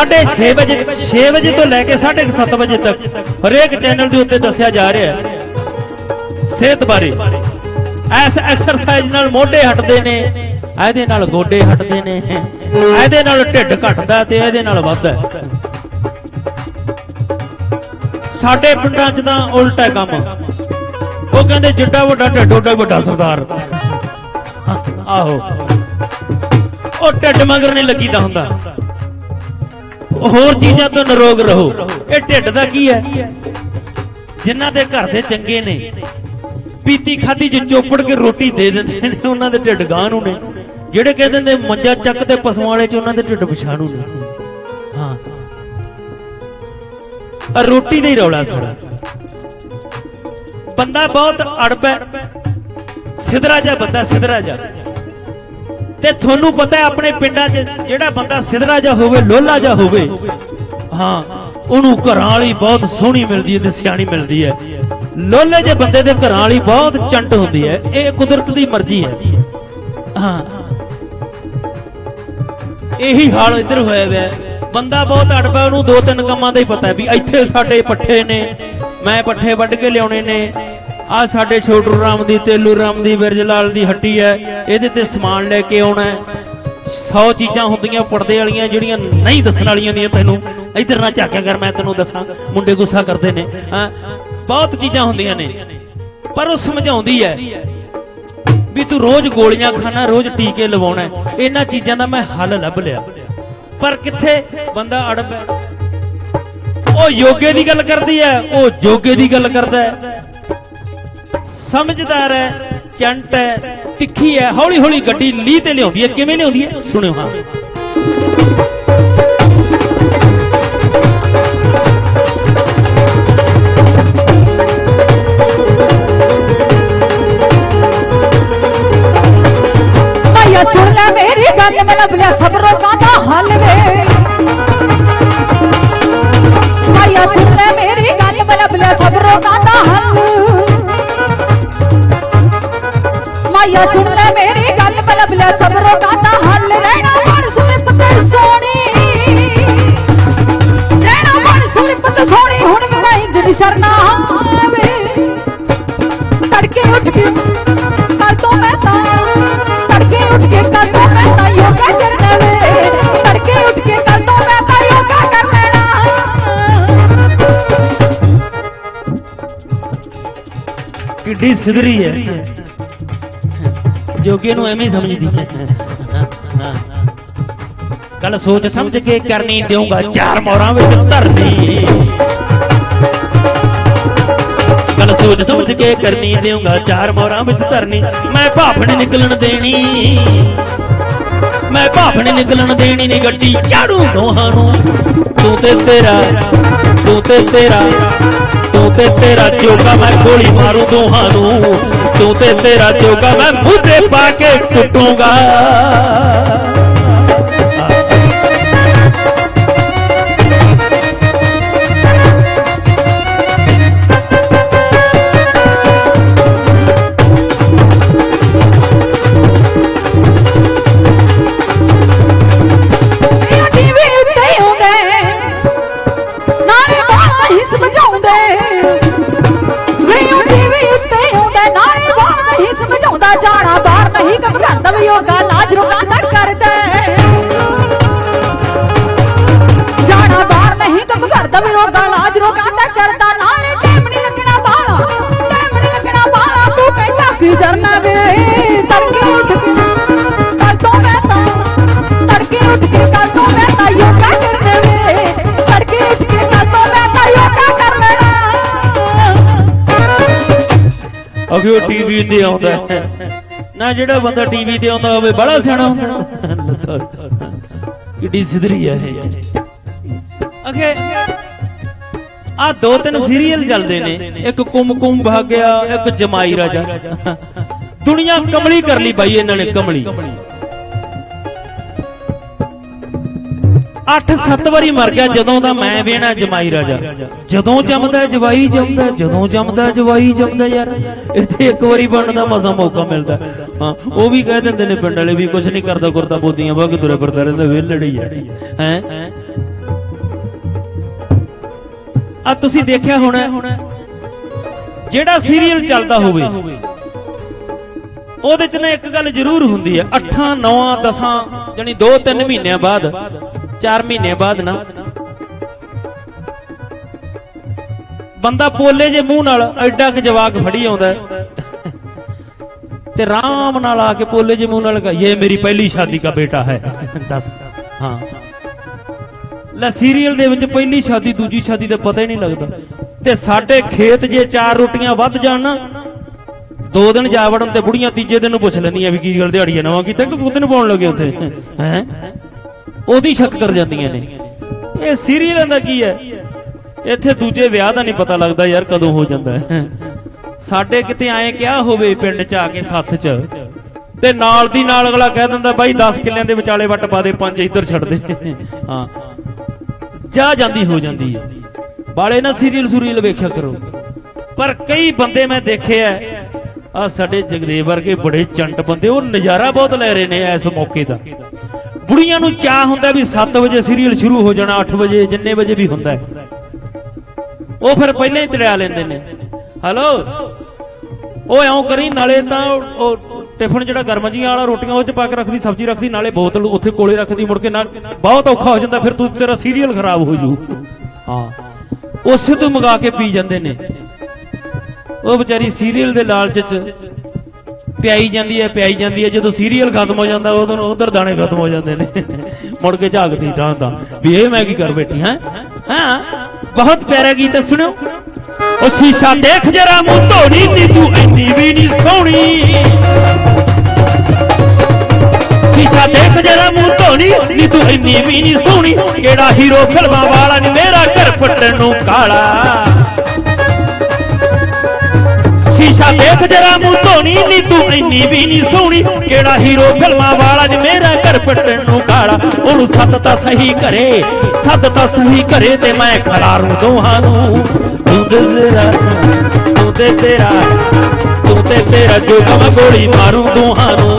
6 ਵਜੇ 6 ਵਜੇ ਤੋਂ ਲੈ ਕੇ 7:30 ਵਜੇ ਤੱਕ ਹਰੇਕ ਚੈਨਲ ਦੇ ਉੱਤੇ ਦੱਸਿਆ ਜਾ ਰਿਹਾ ਹੈ। ਸਿਹਤ ਬਾਰੇ। ਐਸ ਐਕਸਰਸਾਈਜ਼ ਨਾਲ ਮੋਢੇ ਹਟਦੇ ਨੇ, ਇਹਦੇ ਨਾਲ ਗੋਡੇ ਹਟਦੇ ਨੇ, ਇਹਦੇ ਨਾਲ ਢਿੱਡ ਘਟਦਾ ਤੇ ਇਹਦੇ ਨਾਲ ਵੱਧਦਾ ਸਾਡੇ ਪਿੰਡਾਂ 'ਚ ਤਾਂ ਉਲਟਾ ਕੰਮ। ਉਹ ਕਹਿੰਦੇ ਜਿੱਡਾ ਵੱਡਾ ਢਿੱਡ ਓਡਾ ਵੱਡਾ ਸਰਦਾਰ। ਆਹੋ। ਉਹ ਢਿੱਡ ਮਗਰ ਨਹੀਂ ਲੱਗੀਦਾ ਹੁੰਦਾ। ਹੋਰ ਚੀਜ਼ਾਂ ਤੋਂ ਨਿਰੋਗ ਰਹੋ। ਇਹ ਢਿੱਡ ਦਾ ਕੀ ਹੈ? ਜਿਨ੍ਹਾਂ ਦੇ ਘਰ ਦੇ ਚੰਗੇ ਨੇ, ਪੀਤੀ ਖਾਦੀ ਚ ਚੋਪੜ ਕੇ ਰੋਟੀ ਦੇ ਦਿੰਦੇ ਨੇ, ਉਹਨਾਂ ਦੇ ਢਿੱਡ ਗਾਂ ਨੂੰ ਨੇ। ਜਿਹੜੇ ਕਹਿ ਦਿੰਦੇ ਮੰਜਾ ਚੱਕ ਤੇ ਪਸ਼ੂਆਂ ਵਾਲੇ ਚ ਉਹਨਾਂ ਦੇ ਢਿੱਡ ਪਛਾਣੂ ਨੇ। ਹਾਂ। ਆ ਰੋਟੀ ਦਾ ਹੀ ਰੌਲਾ ਸਾਰਾ ਬੰਦਾ ਬਹੁਤ ਅੜਬ ਹੈ। ਸਿਧਰਾ ਜਾ ਬੰਦਾ ਸਿਧਰਾ ਜਾ ਤੇ ਤੁਹਾਨੂੰ ਪਤਾ ਆਪਣੇ ਪਿੰਡਾਂ 'ਚ ਜਿਹੜਾ ਬੰਦਾ ਸਿਧਰਾ ਜਾ ਹੋਵੇ, ਲੋਲਾ ਜਾ ਹੋਵੇ, ਹਾਂ, ਉਹਨੂੰ ਘਰਾਂ ਵਾਲੀ ਬਹੁਤ ਸੋਹਣੀ ਮਿਲਦੀ ਹੈ ਤੇ ਸਿਆਣੀ ਮਿਲਦੀ ਹੈ। ਲੋਲੇ ਜੇ ਬੰਦੇ ਦੇ ਘਰਾਂ ਵਾਲੀ ਬਹੁਤ ਚੰਟ ਹੁੰਦੀ ਹੈ, ਇਹ ਕੁਦਰਤ ਦੀ ਮਰਜ਼ੀ ਹੈ। ਹਾਂ। ਇਹੀ ਹਾਲ ਇੱਧਰ ਹੋਇਆ ਹੋਇਆ ਬੰਦਾ ਬਹੁਤ ਅੜਬਾ, ਉਹਨੂੰ ਦੋ ਤਿੰਨ ਕੰਮਾਂ ਦਾ ਹੀ ਪਤਾ ਹੈ ਵੀ ਇੱਥੇ ਸਾਡੇ ਪੱਠੇ ਨੇ, ਮੈਂ ਪੱਠੇ ਵੱਢ ਕੇ ਲਿਆਉਣੇ ਨੇ ਆ ਸਾਡੇ ਛੋਟੂ ਰਾਮ ਦੀ ਤੇਲੂ ਰਾਮ ਦੀ ਬਿਰਜਲਾਲ ਦੀ ਹੱਟੀ ਹੈ। ਇਹਦੇ ਤੇ ਸਮਾਨ ਲੈ ਕੇ ਆਉਣਾ ਹੈ। 100 ਚੀਜ਼ਾਂ ਹੁੰਦੀਆਂ ਪਰਦੇ ਵਾਲੀਆਂ ਜਿਹੜੀਆਂ ਨਹੀਂ ਦੱਸਣ ਵਾਲੀਆਂ ਦੀਆਂ ਤੈਨੂੰ। ਇੱਧਰ ਨਾ ਝਾਕਿਆ ਕਰ, ਮੈਂ ਤੈਨੂੰ ਦੱਸਾਂ। ਮੁੰਡੇ ਗੁੱਸਾ ਕਰਦੇ ਨੇ, ਹਾਂ। ਬਹੁਤ ਚੀਜ਼ਾਂ ਹੁੰਦੀਆਂ ਨੇ। ਪਰ ਉਹ ਸਮਝਾਉਂਦੀ ਹੈ ਵੀ ਤੂੰ ਰੋਜ਼ ਗੋਲੀਆਂ ਖਾਣਾ, ਰੋਜ਼ ਟੀਕੇ ਲਵਾਉਣਾ ਇਹਨਾਂ ਚੀਜ਼ਾਂ ਦਾ ਮੈਂ ਹੱਲ ਲੱਭ ਲਿਆ। ਪਰ ਕਿੱਥੇ? ਬੰਦਾ ਅੜਬ ਹੈ। ਉਹ ਯੋਗੇ ਦੀ ਗੱਲ ਕਰਦੀ ਹੈ, ਉਹ ਜੋਗੇ ਦੀ ਗੱਲ ਕਰਦਾ ਹੈ। ਸਮਝਦਾਰ ਹੈ ਚੰਟ ਹੈ, ਤਿੱਖੀ ਹੈ ਹੌਲੀ ਹੌਲੀ ਗੱਡੀ ਲੀ ਤੇ ਲਿਆਉਂਦੀ ਹੈ। ਕਿਵੇਂ ਲਿਆਉਂਦੀ ਹੈ? ਸੁਣਿਓ ਹਾਂ। ਮਾਇਆ ਸੁਣ ਲੈ ਮੇਰੀ ਗੱਲ ਮੈਂ ਲੱਭ ਲਿਆ ਸਭ ਰੋਗਾਂ ਦਾ ਹੱਲ ਰਹਿਣਾ ਮਨ ਸਲਿਪ ਤੇ ਸੋਣੀ ਰਹਿਣਾ ਮਨ ਸਲਿਪ ਤੇ ਸੋਣੀ ਹੁਣ ਮੇਰਾ ਇੰਦ ਦੀ ਸਰਨਾ ਵੇ ਤੜਕੇ ਉੱਠ ਕੇ ਕੱਲ ਤੋਂ ਮੈਂ ਤਾਂ ਤੜਕੇ ਉੱਠ ਕੇ ਕੱਲ ਤੋਂ ਮੈਂ ਤਾਂ ਯੋਗਾ ਕਰਨਾ ਵੇ ਤੜਕੇ ਉੱਠ ਕੇ ਕੱਲ ਤੋਂ ਮੈਂ ਤਾਂ ਯੋਗਾ ਕਰ ਲੈਣਾ ਕਿੱਡੀ ਸਿਧਰੀ ਹੈ ਜੋਗੇ ਨੂੰ ਐਵੇਂ ਸਮਝਦੀ। ਹੈ ਗੱਲ ਸੋਚ ਸਮਝ ਕੇ ਕਰਨੀ ਦੇਊਂਗਾ, ਚਾਰ ਮੋਰਾਂ ਵਿੱਚ ਧਰਨੀ ਗੱਲ ਸੋਚ ਸਮਝ ਕੇ ਕਰਨੀ ਦੇਊਂਗਾ, ਚਾਰ ਮੋਰਾਂ ਵਿੱਚ ਧਰਨੀ। ਮੈਂ ਭਾਫਣ ਨਿਕਲਣ ਦੇਣੀ। ਮੈਂ ਭਾਫਣ ਨਿਕਲਣ ਦੇਣੀ ਨਹੀਂ ਗੱਡੀ। ਝਾੜੂ ਦੋਹਾਂ ਨੂੰ। ਤੂੰ ਤੇ ਤੇਰਾ, ਤੂੰ ਤੇ ਤੇਰਾ, ਤੂੰ ਤੇ ਤੇਰਾ ਚੋਗਾ ਮੈਂ ਗੋਲੀ ਮਾਰੂ ਦੋਹਾਂ ਨੂੰ। ਤੂੰ ਤੇ ਤੇਰਾ ਜੋਗਾ ਮੈਂ ਮੂਧੇ ਪਾ ਕੇ ਕੁੱਟੂਗਾ। ਰੋਗਾ ਲਾਜ ਰੋਗਾ ਨਾ ਕਰਦਾ ਨਾਲੇ ਟਾਈਮ ਨਹੀਂ ਲੱਗਣਾ ਬਾਹਲਾ। ਟਾਈਮ ਨਹੀਂ ਲੱਗਣਾ ਬਾਹਲਾ, ਤੂੰ ਕਹਿੰਦਾ ਕੀ ਕਰਨਾ ਵੇ, ਤੜਕੇ ਉੱਠ ਕੇ ਕੱਲ ਤੋਂ ਮੈਂ ਤਾਂ ਤੜਕੇ ਉੱਠ ਕੇ ਕੱਲ ਤੋਂ ਮੈਂ ਤਾਂ ਯੋਗਾ ਕਰਨਾ ਵੇ। ਤੜਕੇ ਉੱਠ ਕੇ ਕੱਲ ਤੋਂ ਮੈਂ ਤਾਂ ਯੋਗਾ ਕਰ ਲੈਣਾ ਟੀਵੀ ਤੇ ਆਉਂਦਾ ਨਾ, ਜਿਹੜਾ ਬੰਦਾ ਟੀਵੀ ਤੇ ਆਉਂਦਾ ਹੋਵੇ, ਬੜਾ ਸਿਆਣਾ ਹੁੰਦਾ ਕਿੱਡੀ ਸਿਧਰੀ ਹੈ ਇਹ। ਅਗੇ ਆ ਦੋ ਤਿੰਨ ਸੀਰੀਅਲ ਚੱਲਦੇ ਨੇ। ਇੱਕ ਕੁਮ ਭਾਗਿਆ, ਇੱਕ ਜਮਾਈ ਰਾਜਾ। ਦੁਨੀਆ ਕਮਲੀ ਕਰ ਲਈ ਬਾਈ ਇਹਨਾਂ ਨੇ ਕਮਲੀ। 8-7 ਵਾਰੀ ਮਰ ਗਿਆ, ਜਦੋਂ ਦਾ ਮੈਂ ਵੇਣਾ ਜਮਾਈ ਰਾਜਾ। ਜਦੋਂ ਜੰਮਦਾ ਜਵਾਈ ਜੰਮਦਾ, ਜਦੋਂ ਜੰਮਦਾ ਜਵਾਈ ਜੰਮਦਾ ਯਾਰ। ਇੱਥੇ ਇੱਕ ਵਾਰੀ ਬਣਨ ਦਾ ਮਜ਼ਾ ਮੌਕਾ ਮਿਲਦਾ। ਹਾਂ, ਉਹ ਵੀ ਕਹਿ ਦਿੰਦੇ ਨੇ ਪਿੰਡ ਵਾਲੇ ਵੀ ਕੁਝ ਨਹੀਂ ਕਰਦਾ ਕਰਦਾ ਬੋਦੀਆਂ ਵਗ ਤੁਰੇ ਫਿਰਦਾ ਰਹਿੰਦਾ, ਵਿਹਲੜ ਹੀ ਹੈ ਹੈ? ਆ ਤੁਸੀਂ ਦੇਖਿਆ ਹੋਣਾ ਜਿਹੜਾ ਸੀਰੀਅਲ ਚੱਲਦਾ ਹੋਵੇ ਉਹਦੇ ਚ ਨਾ ਇੱਕ ਗੱਲ ਜ਼ਰੂਰ ਹੁੰਦੀ ਹੈ 8 9 10 ਜਾਨੀ 2 3 ਮਹੀਨਿਆਂ ਬਾਅਦ 4 ਮਹੀਨੇ ਬਾਅਦ ਨਾ। ਬੰਦਾ ਪੋਲੇ ਜੇ ਮੂੰਹ ਨਾਲ ਐਡਾ ਕਿ ਜਵਾਕ ਫੜੀ ਆਉਂਦਾ। ਤੇ ਰਾਮ ਨਾਲ ਆ ਕੇ ਪੋਲੇ ਜੇ ਮੂੰਹ ਨਾਲ ਕਹਾ ਇਹ ਮੇਰੀ ਪਹਿਲੀ ਸ਼ਾਦੀ ਦਾ ਬੇਟਾ ਹੈ। ਦੱਸ। ਹਾਂ। ਲੈ ਸੀਰੀਅਲ ਦੇ ਵਿੱਚ ਪਹਿਲੀ ਸ਼ਾਦੀ, ਦੂਜੀ ਸ਼ਾਦੀ ਦਾ ਪਤਾ ਹੀ ਨਹੀਂ ਲੱਗਦਾ। ਤੇ ਸਾਡੇ ਖੇਤ ਜੇ ਚਾਰ ਰੋਟੀਆਂ ਵੱਧ ਜਾਣ ਨਾ, ਦੋ ਦਿਨ ਜਾ ਵੜਨ ਤੇ ਬੁੜੀਆਂ ਤੀਜੇ ਦਿਨ ਨੂੰ ਪੁੱਛ ਲੈਂਦੀਆਂ ਵੀ ਕੀ ਗੱਲ ਦਿਹਾੜੀਆਂ ਨਵਾਂ ਕੀਤਾ ਕਿ ਕੁੱਤੇ ਨੂੰ ਪਾਉਣ ਲੱਗੇ ਉੱਥੇ? ਹੈ? ਉਹਦੀ ਸ਼ੱਕ ਕਰ ਜਾਂਦੀਆਂ ਨੇ। ਇਹ ਸੀਰੀਅਲਾਂ ਦਾ ਕੀ ਹੈ? ਇੱਥੇ ਦੂਜੇ ਵਿਆਹ ਦਾ ਨਹੀਂ ਪਤਾ ਲੱਗਦਾ ਯਾਰ ਕਦੋਂ ਹੋ ਜਾਂਦਾ ਹੈ। ਸਾਡੇ ਕਿਤੇ ਆਏ ਕਿਹਾ ਹੋਵੇ ਪਿੰਡ ਚ ਆ ਕੇ ਸੱਥ ਚ। ਤੇ ਨਾਲ ਦੀ ਨਾਲ ਅਗਲਾ ਕਹਿ ਦਿੰਦਾ, ਬਾਈ 10 ਕਿੱਲਿਆਂ ਦੇ ਵਿਚਾਲੇ ਵੱਟ ਪਾ ਦੇ, ਪੰਜ ਇੱਧਰ ਛੱਡ ਦੇ। ਹਾਂ। ਜਾ ਜਾਂਦੀ ਹੋ ਜਾਂਦੀ ਹੈ। ਬਾਲੇ ਨਾ ਸੀਰੀਅਲ ਸੁਰੀਅਲ ਵੇਖਿਆ ਕਰੋ। ਪਰ ਕਈ ਬੰਦੇ ਮੈਂ ਦੇਖੇ ਆ ਸਾਡੇ ਜਗਦੇਵ ਵਰਗੇ ਬੜੇ ਚੰਟ ਬੰਦੇ, ਉਹ ਨਜ਼ਾਰਾ ਬਹੁਤ ਲੈ ਰਹੇ ਨੇ ਇਸ ਮੌਕੇ ਦਾ। ਬੁੜੀਆਂ ਨੂੰ ਚਾਹ ਹੁੰਦਾ ਵੀ 7 ਵਜੇ ਸੀਰੀਅਲ ਸ਼ੁਰੂ ਹੋ ਜਾਣਾ 8 ਵਜੇ ਜਿੰਨੇ ਵਜੇ ਵੀ ਹੁੰਦਾ ਉਹ ਫਿਰ ਪਹਿਲਾਂ ਹੀ ਤੜਿਆ ਲੈਂਦੇ ਨੇ। ਹਲੋ ਉਹ ਐਂ ਕਰੀ, ਨਾਲੇ ਤਾਂ ਉਹ ਟਿਫਨ ਜਿਹੜਾ ਗਰਮ ਜੀਆਂ ਵਾਲਾ ਰੋਟੀਆਂ ਉਹ ਚ ਪਾ ਕੇ ਰੱਖਦੀ ਸਬਜ਼ੀ ਰੱਖਦੀ ਨਾਲੇ ਬੋਤਲ ਉੱਥੇ ਕੋਲੇ ਰੱਖਦੀ ਮੁੜ ਕੇ ਨਾਲ। ਬਹੁਤ ਔਖਾ ਹੋ ਜਾਂਦਾ ਫਿਰ ਤੂੰ ਤੇਰਾ ਸੀਰੀਅਲ ਖਰਾਬ ਹੋ ਜੂ। ਹਾਂ। ਉਸੇ ਤੋਂ ਮੰਗਾ ਕੇ ਪੀ ਜਾਂਦੇ ਨੇ। ਉਹ ਵਿਚਾਰੀ ਸੀਰੀਅਲ ਦੇ ਲਾਲਚ ਚ ਪਿਆਈ ਜਾਂਦੀ ਹੈ ਪਿਆਈ ਜਾਂਦੀ ਹੈ। ਜਦੋਂ ਸੀਰੀਅਲ ਖਤਮ ਹੋ ਜਾਂਦਾ ਉਦੋਂ ਉਧਰ ਦਾਣੇ ਖਤਮ ਹੋ ਜਾਂਦੇ ਨੇ। ਮੁੜ ਕੇ ਝਾਕਦੀ ਟਾਂਦਾ ਵੀ ਇਹ ਮੈਂ ਕੀ ਕਰ ਬੈਠੀ ਹਾਂ? ਹਾਂ। ਬਹੁਤ ਪਿਆਰਾ ਗੀਤ ਹੈ, ਸੁਣਿਓ। ਉਹ ਸ਼ੀਸ਼ਾ ਦੇਖ ਜਰਾ ਮੂੰਹ ਧੋਣੀ ਨੀ ਤੂੰ ਇੰਨੀ ਵੀ ਨਹੀਂ ਸੋਹਣੀ। ਸ਼ੀਸ਼ਾ ਮੂੰਹ ਧੋਣੀ, ਨੀ ਤੂੰ ਇੰਨੀ ਵੀ ਨਹੀਂ ਸੋਹਣੀ। ਕਿਹੜਾ ਹੀਰੋ ਫਿਲਮਾਂ ਵਾਲਾ ਨੀ ਮੇਰਾ ਘਰ ਪੱਟਣ ਨੂੰ ਕਾਲਾ। ਸ਼ੀਸ਼ਾ ਦੇਖ ਜਰਾ ਮੂੰਹ ਧੋਣੀ, ਨੀ ਤੂੰ ਇੰਨੀ ਵੀ ਨਹੀਂ ਸੋਹਣੀ। ਕਿਹੜਾ ਹੀਰੋ ਫਿਲਮਾਂ ਵਾਲਾ ਨੀ ਮੇਰਾ ਘਰ ਪੱਟਣ ਨੂੰ ਕਾਲਾ। ਉਹਨੂੰ ਸੱਦ ਤਾਂ ਸਹੀ ਘਰੇ, ਸੱਦ ਤਾਂ ਸਹੀ ਘਰੇ ਤੇ ਮੈਂ ਖਲਾਰੂ ਦੋਹਾਂ ਨੂੰ। ਤੂੰ ਤੇ ਤੇਰਾ, ਤੂੰ ਤੇ ਤੇਰਾ, ਤੂੰ ਤੇ ਤੇਰਾ ਜੋਗਾ ਮੈਂ ਗੋਲੀ ਮਾਰੂ ਦੋਹਾਂ ਨੂੰ।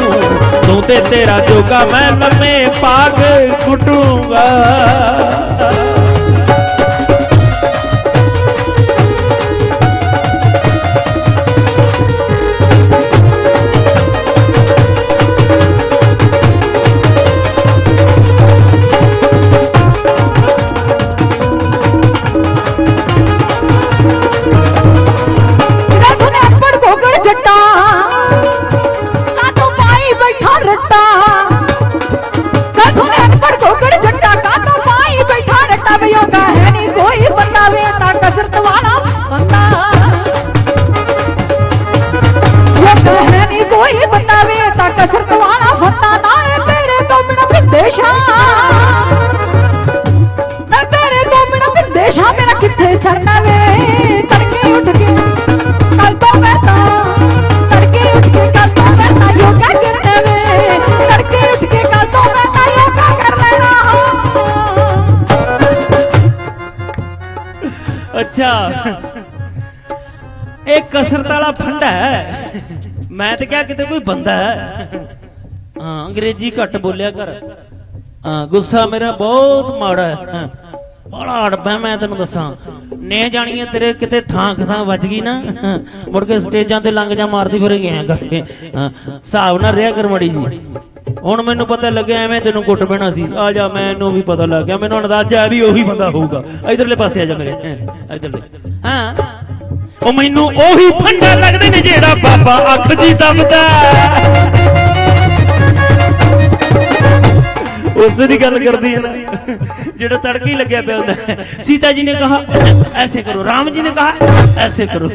ਤੇ ਤੇਰਾ ਜੋਗਾ ਮੈਂ ਲੰਮੇ ਪਾਗ ਕੁੱਟੂਗਾ ਹੈ ਬੰਦਾ ਵੇ ਤਾਂ ਕਸਰਤ ਵਾਲਾ ਬੰਦਾ ਨਾਲੇ ਤੇਰੇ ਤੋਂ ਬਿਨਾ ਵਿਦੇਸ਼ਾਂ ਨਾ ਤੇਰੇ ਤੋਂ ਬਿਨਾ ਵਿਦੇਸ਼ਾਂ ਮੇਰਾ ਕਿੱਥੇ ਸਰਨਾ ਵੇ। ਤੜਕੇ ਉੱਠ ਕੇ ਕੱਲ ਤੋਂ ਮੈਂ ਤਾਂ ਤੜਕੇ ਉੱਠ ਕੇ ਕੱਲ ਤੋਂ ਮੈਂ ਤਾਂ ਯੋਗਾ ਕਰਨਾ ਵੇ ਤੜਕੇ ਉੱਠ ਕੇ ਕੱਲ ਤੋਂ ਮੈਂ ਤਾਂ ਯੋਗਾ ਕਰ ਲੈਣਾ। ਅੱਛਾ। ਇਹ ਕਸਰਤ ਵਾਲਾ ਫੰਡਾ ਹੈ। ਮੈਂ ਤੇ ਕਿਹਾ ਕਿਤੇ ਕੋਈ ਬੰਦਾ ਹੈ। ਹਾਂ ਅੰਗਰੇਜ਼ੀ ਘੱਟ ਬੋਲਿਆ ਕਰ। ਹਾਂ ਗੁੱਸਾ ਮੇਰਾ ਬਹੁਤ ਮਾੜਾ ਹੈ। ਬੜਾ ਅੜਬਾ ਮੈਂ ਤੈਨੂੰ ਦੱਸਾਂ। ਨੇ ਜਾਣੀਏ ਤੇਰੇ ਕਿਤੇ ਥਾਂ ਖਥਾਂ ਵੱਜ ਗਈ ਨਾ। ਹਾਂ, ਮੁੜ ਕੇ ਸਟੇਜਾਂ ਤੇ ਲੰਘ ਜਾ ਮਾਰਦੀ ਫਿਰ ਗਿਆ ਕਰਕੇ। ਹਿਸਾਬ ਨਾਲ ਰਿਹਾ ਕਰ ਮੜੀ ਜੀ। ਹੁਣ ਮੈਨੂੰ ਪਤਾ ਲੱਗਿਆ ਐਵੇਂ ਤੈਨੂੰ ਕੁੱਟ ਪੈਣਾ ਸੀ। ਆ ਜਾ ਮੈਨੂੰ ਵੀ ਪਤਾ ਲੱਗ ਗਿਆ। ਮੈਨੂੰ ਅੰਦਾਜ਼ਾ ਵੀ ਉਹੀ ਬੰਦਾ ਹੋਊਗਾ। ਇਧਰਲੇ ਪਾਸੇ ਆ ਜਾ ਮੇਰੇ। ਹਾਂ, ਇਧਰਲੇ। ਹਾਂ। ਉਹ ਮੈਨੂੰ ਉਹੀ ਫੰਡਾ ਲੱਗਦੇ ਨੇ ਜਿਹੜਾ ਬਾਬਾ ਅੱਖ ਜੀ ਦਬਦਾ। ਉਸ ਦੀ ਗੱਲ ਕਰਦੀ ਹੈ ਨਾ, ਜਿਹੜਾ ਤੜਕੇ ਲੱਗਿਆ ਪਿਆ ਹੁੰਦਾ। ਸੀਤਾ ਜੀ ਨੇ ਕਹਾ, ਐਸੇ ਕਰੋ, ਰਾਮ ਜੀ ਨੇ ਕਹਾ, ਐਸੇ ਕਰੋ।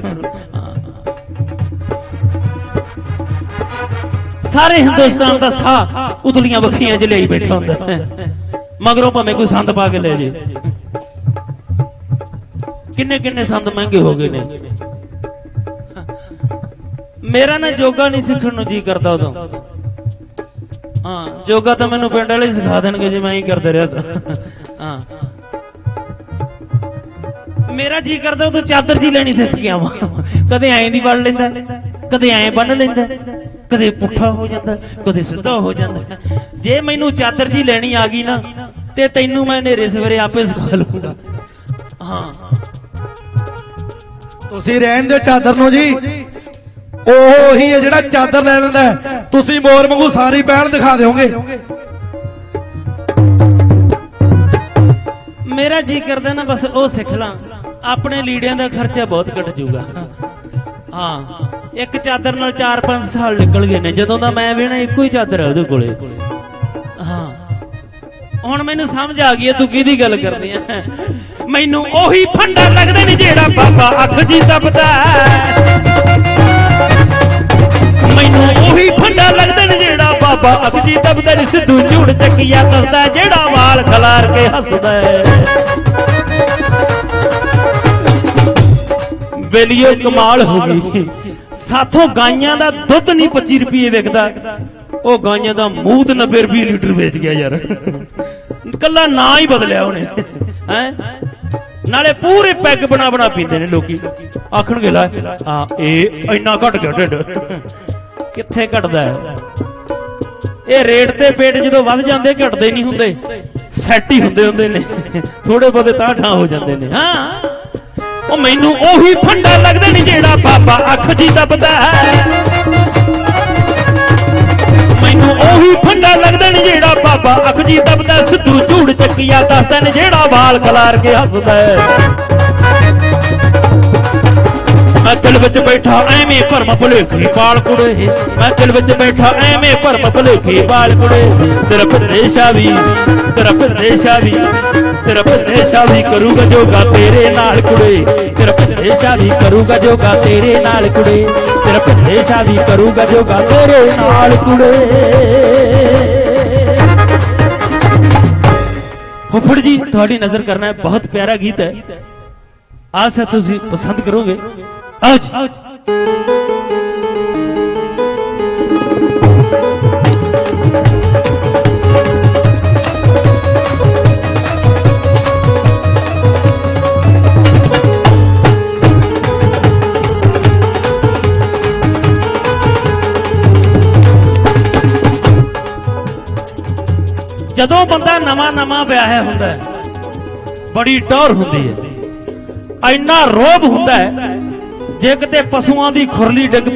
ਸਾਰੇ ਹਿੰਦੁਸਤਾਨ ਦਾ ਸਾਹ ਉਤਲੀਆਂ ਵੱਖੀਆਂ ਚ ਲਈ ਬੈਠਾ ਹੁੰਦਾ। ਮਗਰੋਂ ਭਾਵੇਂ ਕੋਈ ਸੰਦ ਪਾ ਕੇ ਲੈ ਜੇ। ਕਿੰਨੇ ਕਿੰਨੇ ਸੰਦ ਮਹਿੰਗੇ ਹੋ ਗਏ ਨੇ। ਮੇਰਾ ਨਾ ਯੋਗਾ ਨਹੀਂ ਸਿੱਖਣ ਨੂੰ ਜੀ ਕਰਦਾ ਉਦੋਂ। ਹਾਂ ਯੋਗਾ ਤਾਂ ਮੈਨੂੰ ਪਿੰਡ ਵਾਲੇ ਸਿਖਾ ਦੇਣਗੇ ਜੇ ਮੈਂ ਹੀ ਕਰਦੇ ਰਿਹਾ ਤਾਂ। ਹਾਂ। ਮੇਰਾ ਜੀ ਕਰਦਾ ਉਦੋਂ ਚਾਦਰ ਜੀ ਲੈਣੀ ਸਿੱਖ ਗਿਆ ਵਾ ਕਦੇ ਐਂ ਦੀ ਵੜ ਲੈਂਦਾ, ਕਦੇ ਐਂ ਬੰਨ ਲੈਂਦਾ, ਕਦੇ ਪੁੱਠਾ ਹੋ ਜਾਂਦਾ, ਕਦੇ ਸਿੱਧਾ ਹੋ ਜਾਂਦਾ। ਜੇ ਮੈਨੂੰ ਚਾਦਰ ਜੀ ਲੈਣੀ ਆ ਗਈ ਨਾ, ਤੇ ਤੈਨੂੰ ਮੈਂ ਨੇਰੇ ਸਵੇਰੇ ਆਪੇ ਸਿਖਾ ਲੂੰਗਾ ਹਾਂ। ਤੁਸੀਂ ਰਹਿਣ ਦਿਓ ਚਾਦਰ ਨੂੰ ਜੀ। ਉਹ ਹੀ ਹੈ ਜਿਹੜਾ ਚਾਦਰ ਲੈ ਲੈਂਦਾ ਹੈ। ਤੁਸੀਂ ਮੋਰ ਵਾਂਗੂ ਸਾਰੀ ਪਹਿਣ ਦਿਖਾ ਦਿਓਗੇ। ਮੇਰਾ ਜੀ ਕਰਦਾ ਨਾ ਬਸ ਉਹ ਸਿੱਖ ਲਾਂ। ਆਪਣੇ ਲੀੜਿਆਂ ਦਾ ਖਰਚਾ ਬਹੁਤ ਘਟ ਜਾਊਗਾ। ਹਾਂ, ਇੱਕ ਚਾਦਰ ਨਾਲ 4-5 ਸਾਲ ਨਿਕਲ ਗਏ ਨੇ। ਜਦੋਂ ਦਾ ਮੈਂ ਵੇਣਾ ਇੱਕੋ ਹੀ ਚਾਦਰ ਹੈ ਉਹਦੇ ਕੋਲੇ। ਹਾਂ। ਹੁਣ ਮੈਨੂੰ ਸਮਝ ਆ ਗਈ ਹੈ ਤੂੰ ਕਿਹਦੀ ਗੱਲ ਕਰਦੀ ਆ ਮੈਨੂੰ ਉਹੀ ਫੰਡਾ ਲੱਗਦਾ ਨਹੀਂ ਜਿਹੜਾ ਬਾਬਾ ਅੱਖ ਜੀ ਦੱਬਦਾ ਮੈਨੂੰ ਉਹੀ ਫੰਡਾ ਲੱਗਦਾ ਨਹੀਂ ਜਿਹੜਾ ਬਾਬਾ ਅੱਖ ਜੀ ਦੱਬਦਾ ਸਿੱਧੂ ਝੂੜ ਚੱਕੀਆ ਦੱਸਦਾ ਜਿਹੜਾ ਵਾਲ ਖਲਾਰ ਕੇ ਹੱਸਦਾ ਬੇਲੀਓ ਕਮਾਲ ਹੋ ਗਈ। ਸਾਥੋਂ ਗਾਈਆਂ ਦਾ ਦੁੱਧ ਨਹੀਂ 25 ਰੁਪਏ ਵਿਕਦਾ। ਉਹ ਗਾਈਆਂ ਦਾ ਮੂਤ 90 ਰੁਪਏ ਲੀਟਰ ਵੇਚ ਗਿਆ ਯਾਰ। ਕੱਲਾ ਨਾਂ ਹੀ ਬਦਲਿਆ ਉਹਨੇ। ਹੈ? ਨਾਲੇ ਪੂਰੇ ਪੈਗ ਬਣਾ ਬਣਾ ਪੀਂਦੇ ਨੇ ਲੋਕੀ। ਆਖਣਗੇ ਲੈ, ਆ, ਇਹ ਇੰਨਾ ਘਟ ਗਿਆ ਢਿੱਡ। ਕਿੱਥੇ ਘਟਦਾ ਹੈ? ਇਹ ਰੇਟ ਤੇ ਪੇਟ ਜਦੋਂ ਵੱਧ ਜਾਂਦੇ, ਘਟਦੇ ਨਹੀਂ ਹੁੰਦੇ। ਸੈੱਟ ਹੀ ਹੁੰਦੇ ਹੁੰਦੇ ਨੇ। ਥੋੜੇ ਬਹੁਤੇ ਤਾਂ ਠਾਂ ਹੋ ਜਾਂਦੇ ਨੇ। ਹਾਂ। ਉਹ ਮੈਨੂੰ ਉਹੀ ਫੰਡਾ ਲੱਗਦਾ ਨਹੀਂ ਜਿਹੜਾ ਬਾਬਾ ਅੱਖ ਜੀ ਦੱਬਦਾ ਹੈ। ਮੈਨੂੰ ਉਹੀ ਫੰਡਾ ਲੱਗਦਾ ਨਹੀਂ ਜਿਹੜਾ ਬਾਬਾ ਅੱਖ ਜੀ ਦੱਬਦਾ ਸਿੱਧੂ ਝੂੜ ਚੱਕੀਆ ਦੱਸਦਾ ਨੇ ਜਿਹੜਾ ਵਾਲ ਖਲਾਰ ਕੇ ਹੱਸਦਾ ਹੈ। ਮੈਂ ਦਿਲ ਵਿੱਚ ਬੈਠਾ ਐਵੇਂ ਭਰਮ ਭੁਲੇਖੀ ਪਾਲ ਕੁੜੇ ਮੈਂ ਦਿਲ ਵਿੱਚ ਬੈਠਾ ਐਵੇਂ ਭਰਮ ਭੁਲੇਖੀ ਪਾਲ ਕੁੜੇ ਤੇਰਾ ਪਰਦੇਸ਼ਾ ਵੀ ਤੇਰਾ ਪਰਦੇਸ਼ਾ ਵੀ ਤੇਰਾ ਪਰਦੇਸ਼ਾ ਵੀ ਕਰੂਗਾ ਜੋਗਾ ਤੇਰੇ ਨਾਲ ਕੁੜੇ ਤੇਰਾ ਪਰਦੇਸ਼ਾ ਵੀ ਕਰੂਗਾ ਜੋਗਾ ਤੇਰੇ ਨਾਲ ਕੁੜੇ ਤੇਰਾ ਪਰਦੇਸ਼ਾ ਵੀ ਕਰੂਗਾ ਜੋਗਾ ਤੇਰੇ ਨਾਲ ਕੁੜੇ ਫੁੱਫੜ ਜੀ ਤੁਹਾਡੀ ਨਜ਼ਰ ਕਰਨਾ ਹੈ ਬਹੁਤ ਪਿਆਰਾ ਗੀਤ ਹੈ ਆਸ ਹੈ ਤੁਸੀਂ ਪਸੰਦ ਕਰੋਗੇ ਆਓ ਜੀ ਜਦੋਂ ਬੰਦਾ ਨਵਾਂ ਨਵਾਂ ਵਿਆਹਿਆ ਹੁੰਦਾ ਹੈ ਬੜੀ ਟੌਰ ਹੁੰਦੀ ਹੈ ਇੰਨਾ ਰੋਬ ਹੁੰਦਾ ਹੈ ਜੇ ਕਿਤੇ ਪਸ਼ੂਆਂ ਦੀ ਖੁਰਲੀ ਡਿੱਗ ਪਈ